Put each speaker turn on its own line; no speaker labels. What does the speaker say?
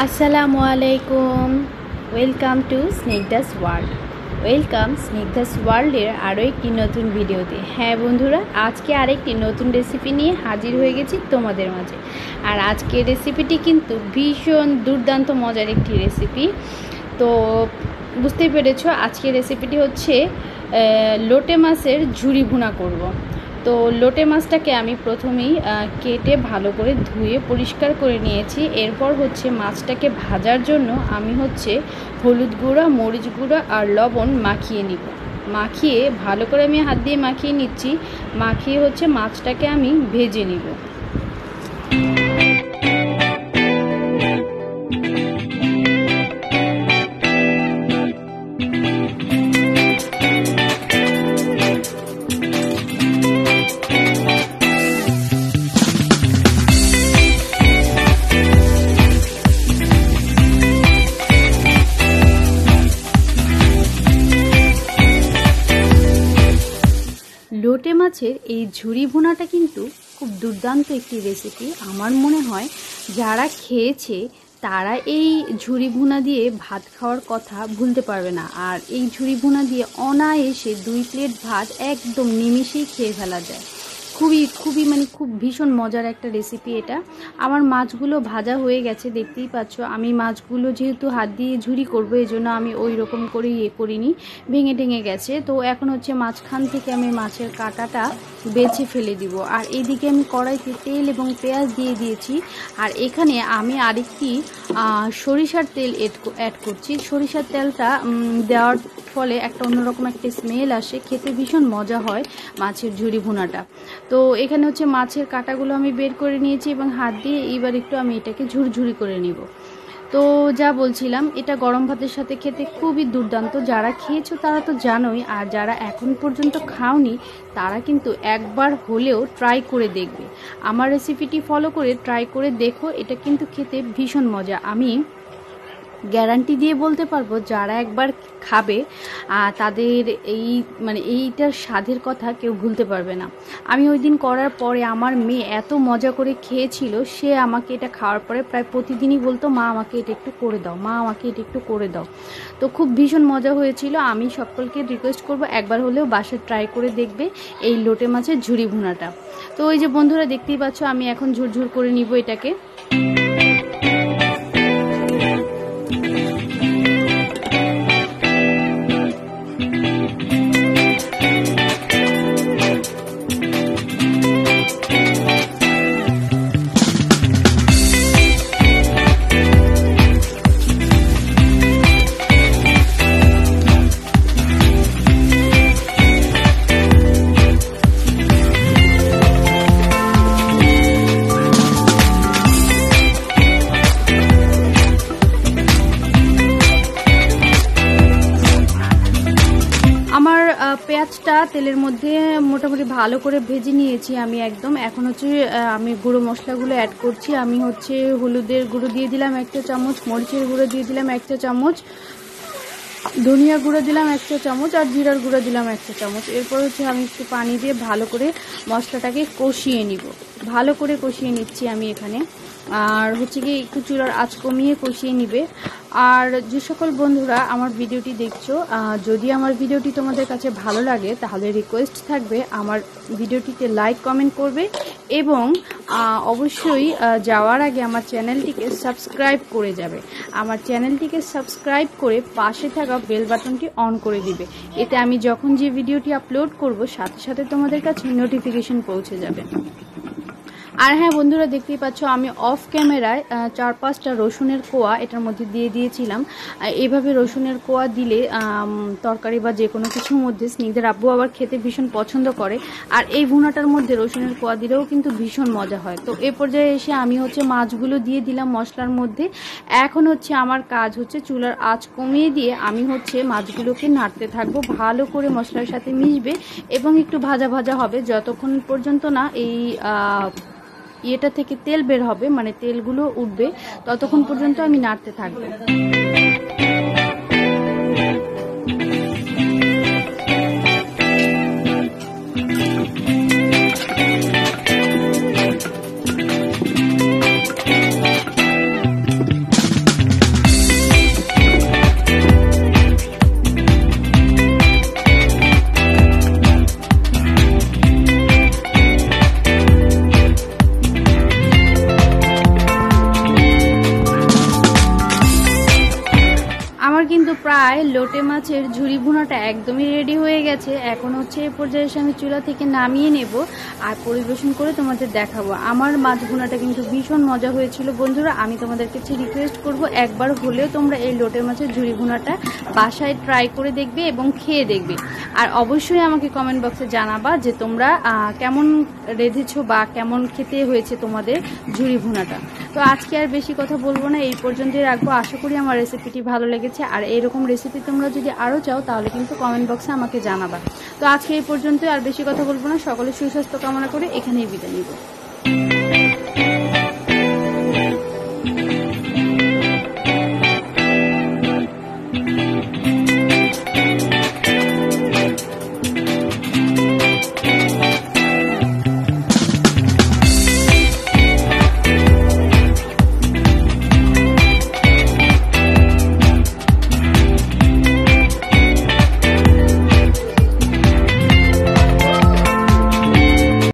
আসসালামু আলাইকুম। Welcome to Snigdha's world welcome Snigdha's ওয়ার্ল্ডের আরও একটি নতুন ভিডিওতে। হ্যাঁ বন্ধুরা, আজকে আরেকটি নতুন রেসিপি নিয়ে হাজির হয়ে গেছি তোমাদের মাঝে। আর আজকের রেসিপিটি কিন্তু ভীষণ দুর্দান্ত মজার একটি রেসিপি তো বুঝতেই পেরেছ, আজকের রেসিপিটি হচ্ছে লোটে মাছের ঝুড়ি ভুনা করব। তো লোটে মাছটাকে আমি প্রথমেই কেটে ভালো করে ধুয়ে পরিষ্কার করে নিয়েছি। এরপর হচ্ছে মাছটাকে ভাজার জন্য আমি হচ্ছে হলুদ গুঁড়া, মরিচ গুঁড়া আর লবণ মাখিয়ে নিব। মাখিয়ে ভালো করে আমি হাত দিয়ে মাখিয়ে নিচ্ছি। মাখিয়ে হচ্ছে মাছটাকে আমি ভেজে নিব। মাছের এই ঝুড়ি ভুনাটা কিন্তু খুব দুর্দান্ত একটি রেসিপি আমার মনে হয় যারা খেয়েছে, তারা এই ঝুড়ি ভুনা দিয়ে ভাত খাওয়ার কথা ভুলতে পারবে না। আর এই ঝুড়ি ভুনা দিয়ে অনায়াসে দুই প্লেট ভাত একদম নিমিশেই খেয়ে ফেলা যায়। খুবই খুবই মানে খুব ভীষণ মজার একটা রেসিপি এটা। আমার মাছগুলো ভাজা হয়ে গেছে, দেখতেই পাচ্ছ। আমি মাছগুলো যেহেতু হাত দিয়ে ঝুরি করব, এই জন্য আমি ওই রকম করে ইয়ে করিনি। ভেঙে টেঙে গেছে। তো এখন হচ্ছে মাঝখান থেকে আমি মাছের কাঁটাটা বেছে ফেলে দিব। আর এইদিকে আমি কড়াইতে তেল এবং পেঁয়াজ দিয়ে দিয়েছি। আর এখানে আমি আরেকটি সরিষার তেল অ্যাড করছি। সরিষার তেলটা দেওয়ার ফলে একটা অন্যরকম একটা স্মেল আসে। খেতে ভীষণ মজা হয় মাছের ঝুড়ি ভুনাটা। তো এখানে হচ্ছে মাছের কাটাগুলো আমি বের করে নিয়েছি এবং হাত দিয়ে এইবার একটু আমি এটাকে ঝুরঝুরি করে নিব। তো যা বলছিলাম, এটা গরম ভাতের সাথে খেতে খুবই দুর্দান্ত। যারা খেয়েছো তারা তো জানোই, আর যারা এখন পর্যন্ত খাওনি তারা কিন্তু একবার হলেও ট্রাই করে দেখবে। আমার রেসিপিটি ফলো করে ট্রাই করে দেখো, এটা কিন্তু খেতে ভীষণ মজা। আমি গ্যারান্টি দিয়ে বলতে পারব, যারা একবার খাবে তাদের এই মানে এইটার স্বাদের কথা কেউ ভুলতে পারবে না। আমি ওই দিন করার পরে আমার মেয়ে এত মজা করে খেয়েছিল, সে আমাকে এটা খাওয়ার পরে প্রায় প্রতিদিনই বলতো, মা, আমাকে এটা একটু করে দাও, মা, আমাকে এটা একটু করে দাও। তো খুব ভীষণ মজা হয়েছিল। আমি সকলকে রিকোয়েস্ট করব, একবার হলেও বাসায় ট্রাই করে দেখবে এই লোটে মাছের ঝুড়ি ভুনাটা। তো ওই যে বন্ধুরা দেখতেই পাচ্ছ, আমি এখন ঝুরঝুর করে নিব এটাকে। পেঁয়াজটা তেলের মধ্যে মোটামুটি ভালো করে ভেজে নিয়েছি আমি একদম। এখন হচ্ছে আমি গুঁড়ো মশলাগুলো অ্যাড করছি। আমি হচ্ছে হলুদের গুঁড়ো দিয়ে দিলাম একটা চামচ, মরিচের গুঁড়ো দিয়ে দিলাম একটা চামচ, ধনিয়া গুঁড়ো দিলাম একটা চামচ, আর জিরার গুঁড়ো দিলাম একটা চামচ। এরপর হচ্ছে আমি একটু পানি দিয়ে ভালো করে মশলাটাকে কষিয়ে নিব। ভালো করে কষিয়ে নিচ্ছি আমি এখানে। আর হচ্ছে কি একটু চুলার আঁচ কমিয়ে কষিয়ে নিবে। আর যে সকল বন্ধুরা আমার ভিডিওটি দেখছ যদি আমার ভিডিওটি তোমাদের কাছে ভালো লাগে, তাহলে রিকোয়েস্ট থাকবে আমার ভিডিওটিতে লাইক কমেন্ট করবে এবং অবশ্যই যাওয়ার আগে আমার চ্যানেলটিকে সাবস্ক্রাইব করে যাবে। আমার চ্যানেলটিকে সাবস্ক্রাইব করে পাশে থাকা বেল বাটনটি অন করে দিবে। এতে আমি যখন যে ভিডিওটি আপলোড করব, সাথে সাথে তোমাদের কাছে নোটিফিকেশন পৌঁছে যাবে। আর হ্যাঁ বন্ধুরা, দেখতেই পাচ্ছ, আমি অফ ক্যামেরায় চার পাঁচটা রসুনের কোয়া এটার মধ্যে দিয়ে দিয়েছিলাম। এইভাবে রসুনের কোয়া দিলে তরকারি বা যে কোনো কিছুর মধ্যে স্নিগ্ধের আব্বু আবার খেতে ভীষণ পছন্দ করে। আর এই ভুনাটার মধ্যে রসুনের কোয়া দিলেও কিন্তু ভীষণ মজা হয়। তো এ পর্যায়ে এসে আমি হচ্ছে মাছগুলো দিয়ে দিলাম মশলার মধ্যে। এখন হচ্ছে আমার কাজ হচ্ছে চুলার আঁচ কমিয়ে দিয়ে আমি হচ্ছে মাছগুলোকে নাড়তে থাকব। ভালো করে মশলার সাথে মিশবে এবং একটু ভাজা ভাজা হবে। যতক্ষণ পর্যন্ত না এই ইয়েটা থেকে তেল বের হবে মানে তেলগুলো উঠবে ততক্ষণ পর্যন্ত আমি নাড়তে থাকব। প্রায় লোটে মাছের ঝুরি ভুনাটা একদমই রেডি হয়ে গেছে। এখন হচ্ছে এই পর্যায়ে এসে আমি চুলা থেকে নামিয়ে নেব আর পরিবেশন করে তোমাদের দেখাবো। আমার মাছ ভুনাটা কিন্তু ভীষণ মজা হয়েছিল। বন্ধুরা, আমি তোমাদের কাছে রিকোয়েস্ট করব, একবার হলেও তোমরা এই লোটে মাছের ঝুরি ভুনাটা বাসায় ট্রাই করে দেখবে এবং খেয়ে দেখবে। আর অবশ্যই আমাকে কমেন্ট বক্সে জানাবা যে তোমরা কেমন রেঁধেছো বা কেমন খেতে হয়েছে তোমাদের ঝুরি ভুনাটা। তো আজকে আর বেশি কথা বলব না, এই পর্যন্তই রাখব। আশা করি আমার রেসিপিটি ভালো লেগেছে। আর এরকম রেসিপি তোমরা যদি আরও চাও, তাহলে কিন্তু কমেন্ট বক্সে আমাকে জানাবা। তো আজকে এই পর্যন্ত আর বেশি কথা বলব না। সকলে সুস্বাস্থ্য কামনা করে এখানেই বিদায় নিব।